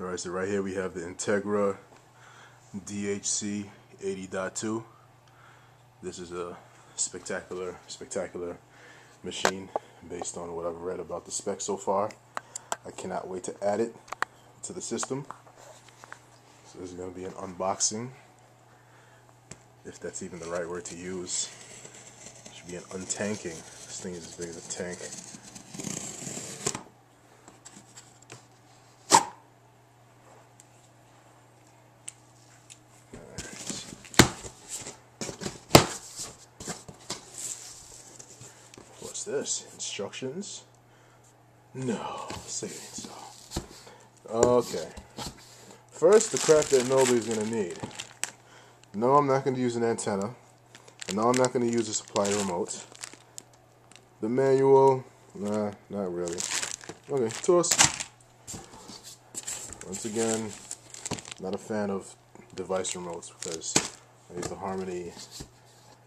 Alright, so right here we have the Integra DHC 80.2. This is a spectacular, spectacular machine based on what I've read about the specs so far. I cannot wait to add it to the system. So this is going to be an unboxing, if that's even the right word to use. It should be an untanking. This thing is as big as a tank. This? Instructions? No, so. Okay. First, the crap that nobody's gonna need. No, I'm not gonna use an antenna. And no, I'm not gonna use a supply remote. The manual, nah, not really. Okay, toss. Once again, not a fan of device remotes because I use the Harmony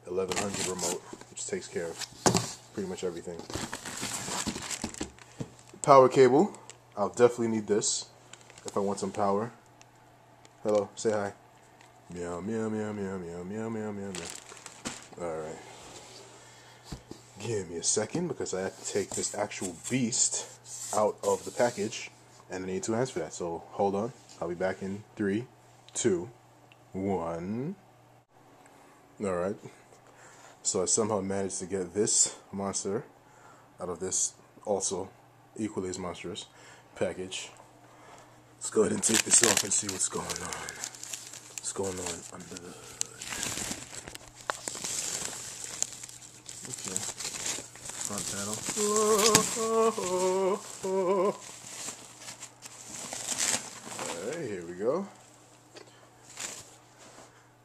1100 remote, which takes care of pretty much everything. Power cable. I'll definitely need this if I want some power. Hello, say hi. Meow, meow, meow, meow, meow, meow, meow, meow, meow. Alright. Give me a second because I have to take this actual beast out of the package and I need two hands for that. So hold on. I'll be back in three, two, one. Alright. So I somehow managed to get this monster out of this also equally as monstrous package. Let's go ahead and take this off and see what's going on. What's going on under the? Okay. Front panel. Alright, here we go.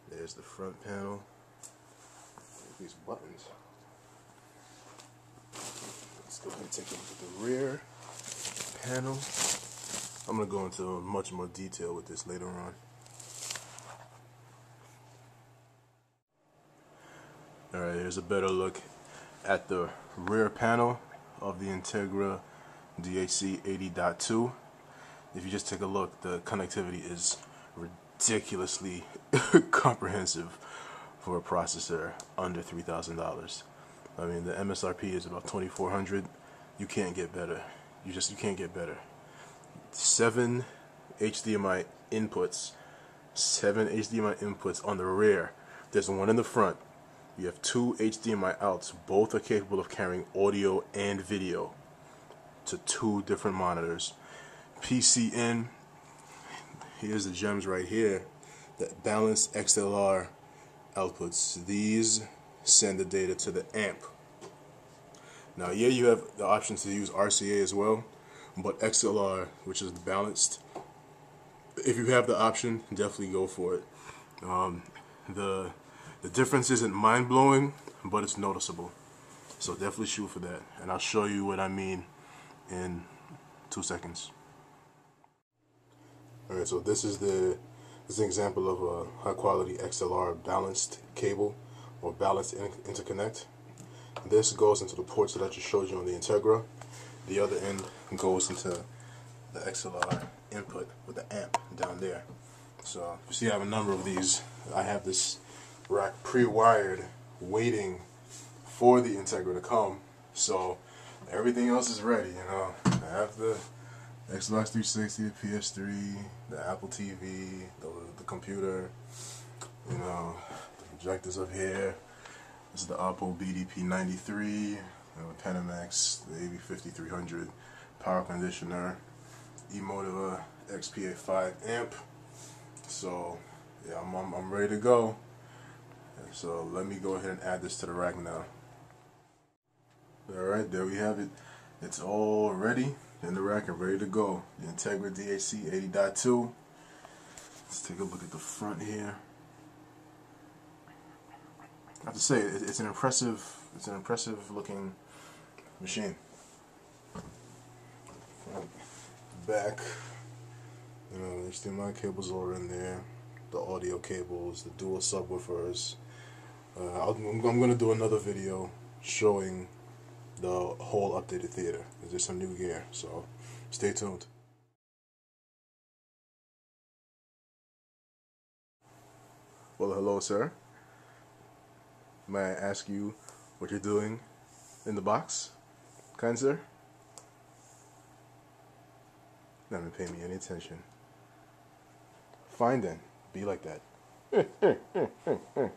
There's the front panel. These buttons. Let's go ahead and take a look at the rear panel. I'm going to go into much more detail with this later on. Alright, here's a better look at the rear panel of the Integra DHC 80.2. If you just take a look, the connectivity is ridiculously comprehensive for a processor under $3,000. I mean, the MSRP is about 2400 You can't get better. You just you can't get better. Seven HDMI inputs, seven HDMI inputs on the rear. There's one in the front. You have two HDMI outs. Both are capable of carrying audio and video to two different monitors. PC in. Here's the gems right here. The balanced XLR outputs. These send the data to the amp. Now, yeah, you have the option to use RCA as well, but XLR, which is balanced, if you have the option, definitely go for it. Um, the the difference isn't mind blowing, but it's noticeable. So definitely shoot for that, and I'll show you what I mean in two seconds. All right, so this is the this is an example of a high quality XLR balanced cable or balanced interconnect. This goes into the ports that I just showed you on the Integra. The other end goes into the XLR input with the amp down there. So you see I have a number of these. I have this rack pre-wired waiting for the Integra to come. So everything else is ready, you know. I have the Xbox 360, the PS3, the Apple TV, the, the computer, you know, the projectors up here. This is the Oppo BDP93, the Panamax, the AV5300 power conditioner, Emotiva XPA5 amp. So, yeah, I'm, I'm, I'm ready to go. So let me go ahead and add this to the rack now. Alright, there we have it. It's all ready in the rack and ready to go. The Integra DHC 80.2. Let's take a look at the front here. I have to say, it's an impressive, it's an impressive looking machine. Back, you know, HDMI cables are in there, the audio cables, the dual subwoofers. Uh, I'm, I'm going to do another video showing the whole updated theater. There's some new gear, so stay tuned. Well, hello, sir. May I ask you what you're doing in the box, kind sir? Not gonna pay me any attention. Fine then, be like that.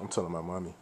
I'm telling my mommy.